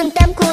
Când te-am cu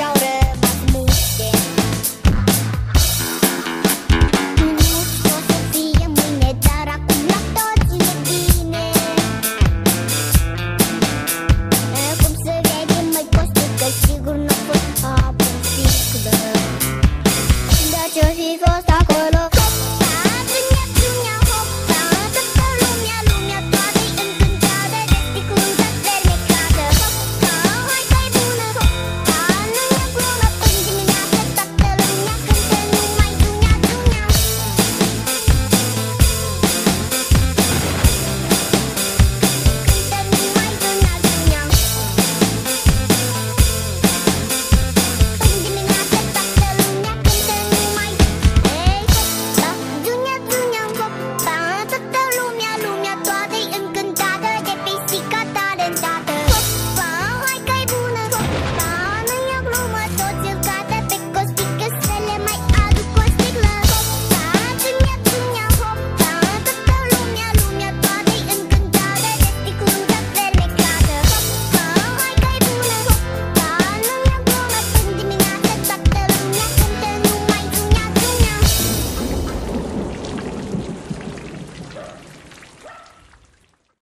I'll go.